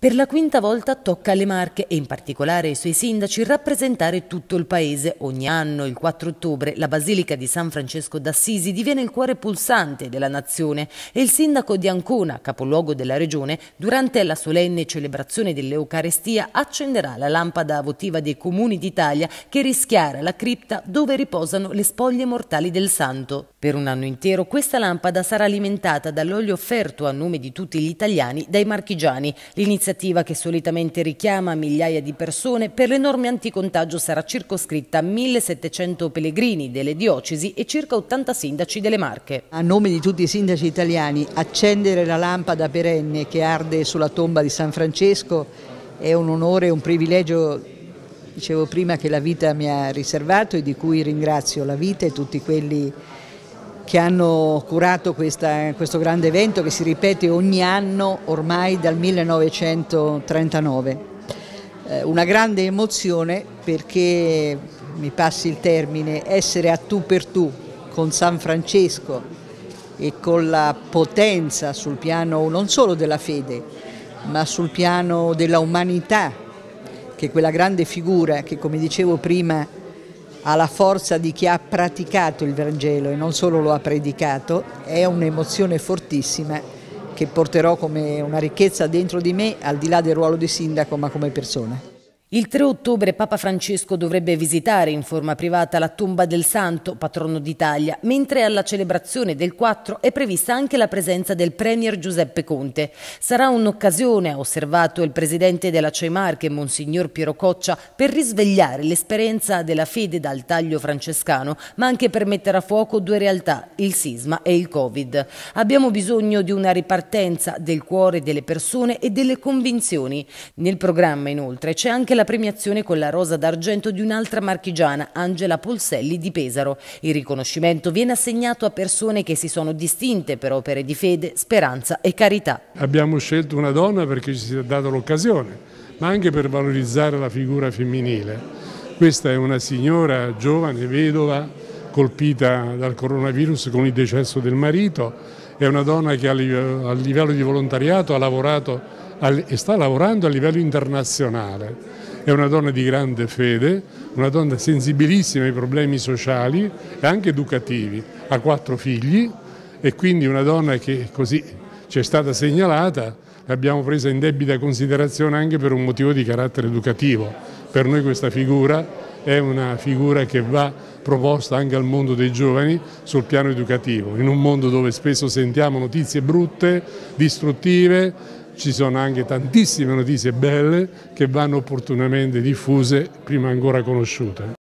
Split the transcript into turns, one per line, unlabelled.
Per la quinta volta tocca alle Marche e in particolare ai suoi sindaci rappresentare tutto il paese. Ogni anno, il 4 ottobre, la Basilica di San Francesco d'Assisi diviene il cuore pulsante della nazione e il sindaco di Ancona, capoluogo della regione, durante la solenne celebrazione dell'Eucarestia accenderà la lampada votiva dei comuni d'Italia che rischiara la cripta dove riposano le spoglie mortali del santo. Per un anno intero questa lampada sarà alimentata dall'olio offerto a nome di tutti gli italiani dai marchigiani. L'iniziativa L'iniziativa che solitamente richiama migliaia di persone per le norme anticontagio sarà circoscritta a 1700 pellegrini delle diocesi e circa 80 sindaci delle Marche.
A nome di tutti i sindaci italiani, accendere la lampada perenne che arde sulla tomba di San Francesco è un onore e un privilegio dicevo prima che la vita mi ha riservato e di cui ringrazio la vita e tutti quelli che hanno curato questa, questo grande evento che si ripete ogni anno ormai dal 1939. Eh, una grande emozione perché, mi passi il termine, essere a tu per tu con San Francesco e con la potenza sul piano non solo della fede, ma sul piano della umanità, che quella grande figura che, come dicevo prima, ha la forza di chi ha praticato il Vangelo e non solo lo ha predicato, è un'emozione fortissima che porterò come una ricchezza dentro di me, al di là del ruolo di sindaco, ma come persona.
Il 3 ottobre Papa Francesco dovrebbe visitare in forma privata la tomba del Santo, patrono d'Italia, mentre alla celebrazione del 4 è prevista anche la presenza del Premier Giuseppe Conte. Sarà un'occasione, ha osservato il presidente della Ceimarche, Monsignor Piero Coccia, per risvegliare l'esperienza della fede dal taglio francescano, ma anche per mettere a fuoco due realtà, il sisma e il Covid. Abbiamo bisogno di una ripartenza del cuore delle persone e delle convinzioni. Nel programma, inoltre, c'è anche la la premiazione con la rosa d'argento di un'altra marchigiana, Angela Polselli di Pesaro. Il riconoscimento viene assegnato a persone che si sono distinte per opere di fede, speranza e carità.
Abbiamo scelto una donna perché ci si è data l'occasione, ma anche per valorizzare la figura femminile. Questa è una signora giovane, vedova, colpita dal coronavirus con il decesso del marito, è una donna che a livello di volontariato ha lavorato e sta lavorando a livello internazionale è una donna di grande fede, una donna sensibilissima ai problemi sociali e anche educativi, ha quattro figli e quindi una donna che così ci è stata segnalata, l'abbiamo presa in debita considerazione anche per un motivo di carattere educativo. Per noi questa figura è una figura che va proposta anche al mondo dei giovani sul piano educativo, in un mondo dove spesso sentiamo notizie brutte, distruttive, ci sono anche tantissime notizie belle che vanno opportunamente diffuse, prima ancora conosciute.